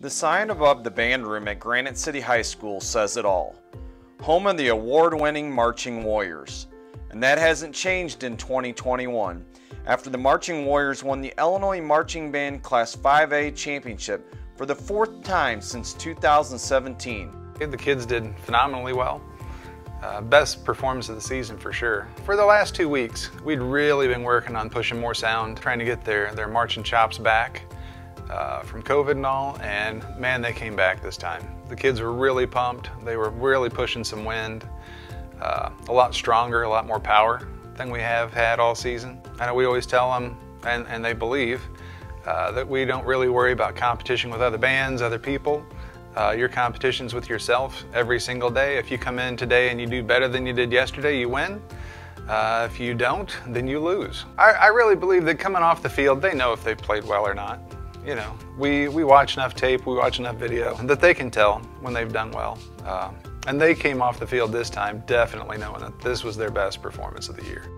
The sign above the band room at Granite City High School says it all. Home of the award-winning Marching Warriors. And that hasn't changed in 2021 after the Marching Warriors won the Illinois Marching Band Class 5A Championship for the fourth time since 2017. The kids did phenomenally well. Uh, best performance of the season for sure. For the last two weeks, we'd really been working on pushing more sound, trying to get their, their marching chops back uh, from COVID and all, and man, they came back this time. The kids were really pumped. They were really pushing some wind, uh, a lot stronger, a lot more power than we have had all season. I know we always tell them, and, and they believe, uh, that we don't really worry about competition with other bands, other people. Uh, your competition's with yourself every single day. If you come in today and you do better than you did yesterday, you win. Uh, if you don't, then you lose. I, I, really believe that coming off the field, they know if they played well or not. You know, we, we watch enough tape, we watch enough video that they can tell when they've done well. Uh, and they came off the field this time definitely knowing that this was their best performance of the year.